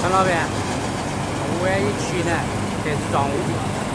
陈老板，我也去呢，开始装我。